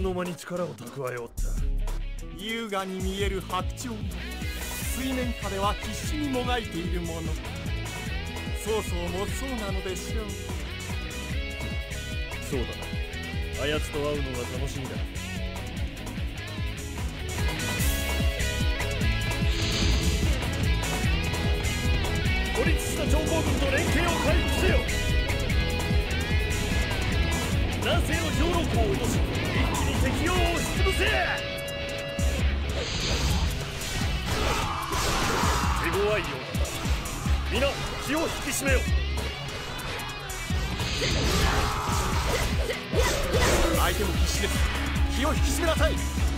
つの間に力を蓄えおった優雅に見える白鳥水面下では必死にもがいているもの。曹操もそうなのでしょう。そうだな。あやつと会うのが楽しみだ。孤立した長江軍と連携を回復せよ。南西の兵糧庫を落とし一気に敵を押し潰せ。手強いようだな皆気を引き締めよ。相手も必死です。気を引き締めなさい。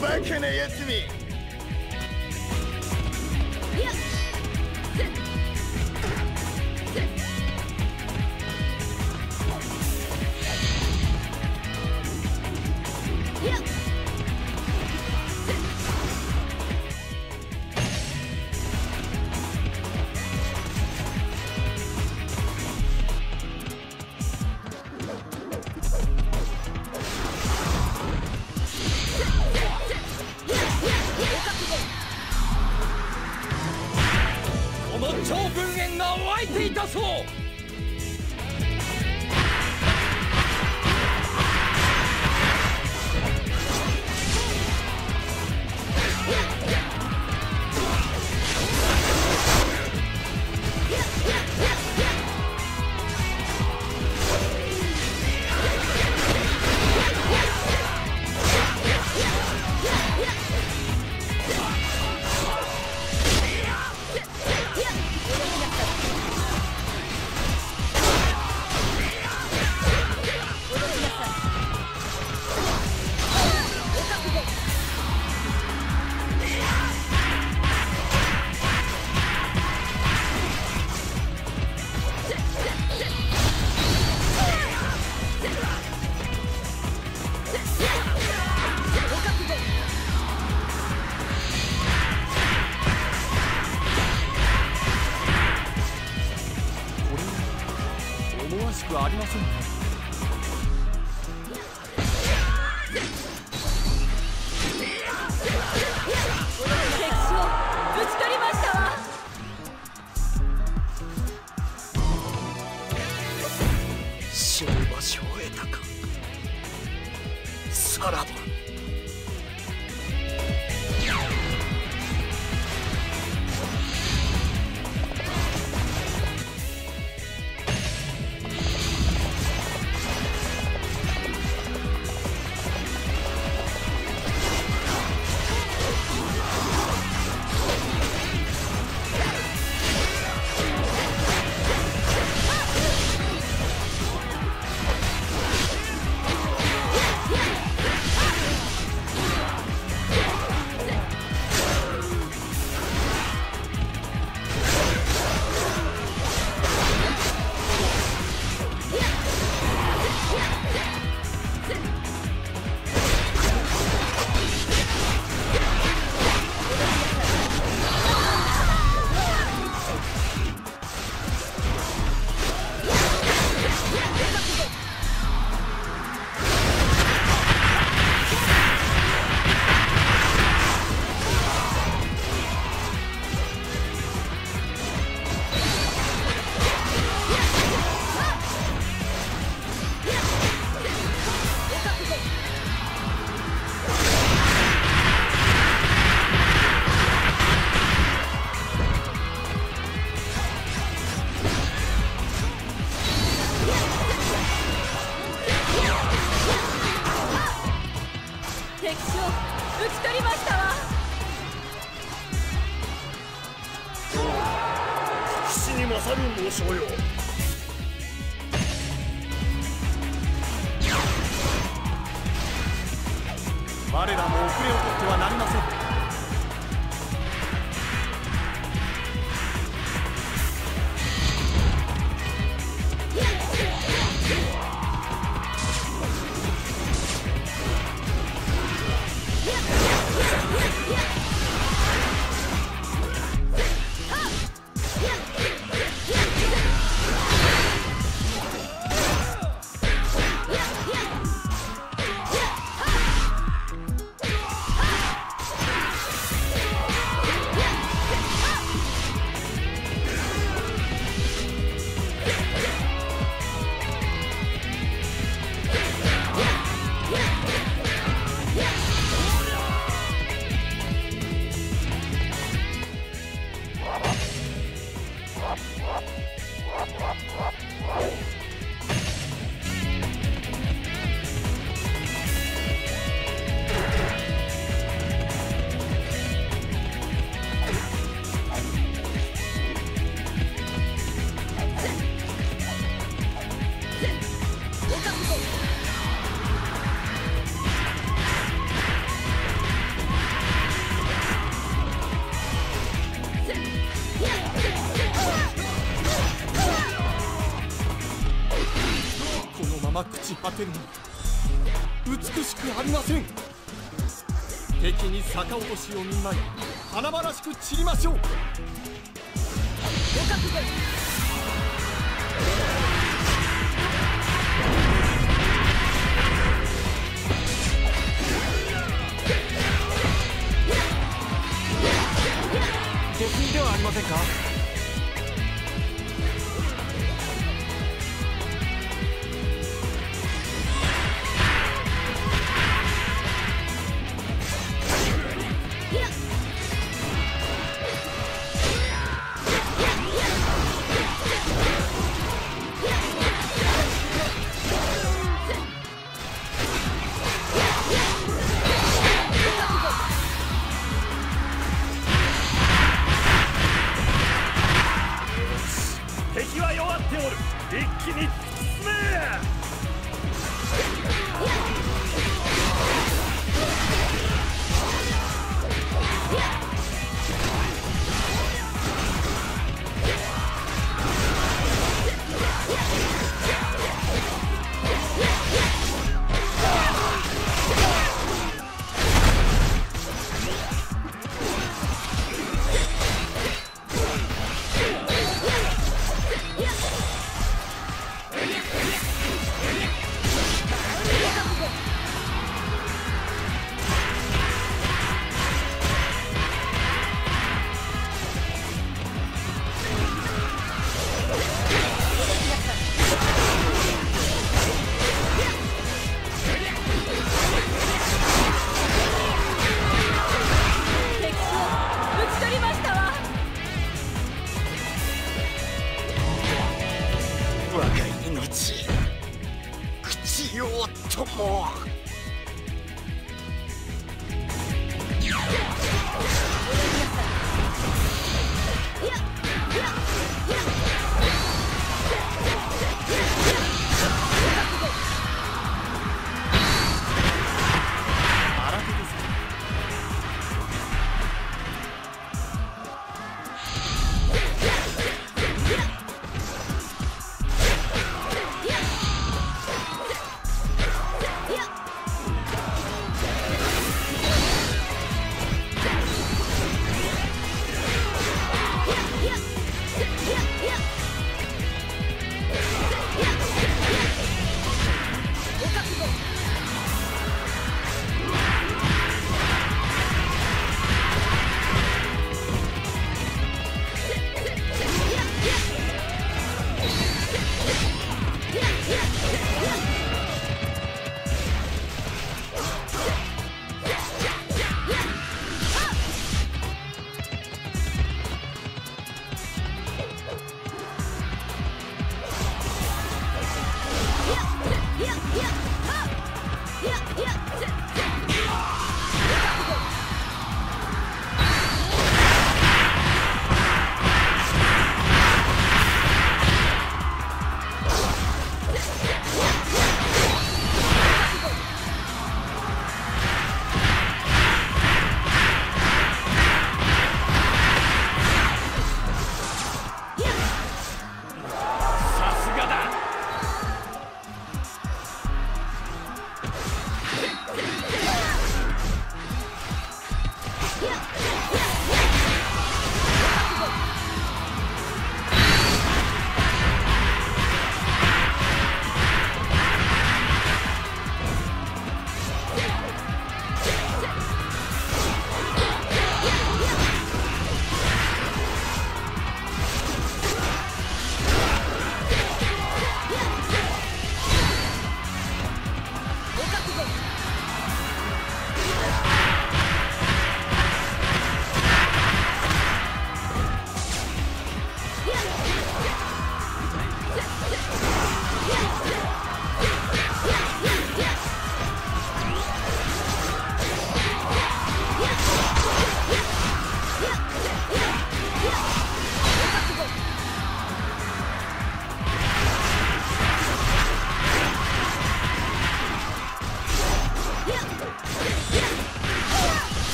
バカなやつめてるの。は美しくありません。敵に逆落としを見舞い華々しく散りましょう。下品ではありませんか？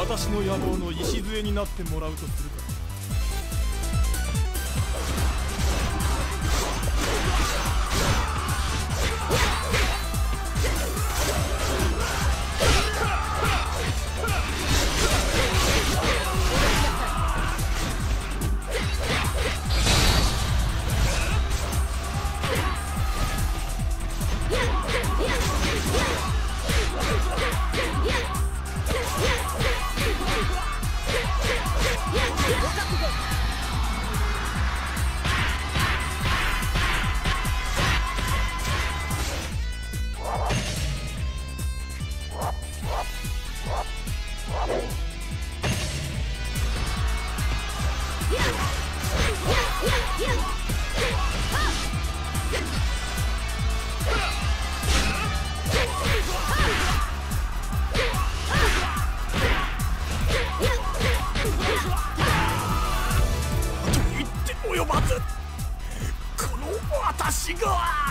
私の野望の礎になってもらうとするか。と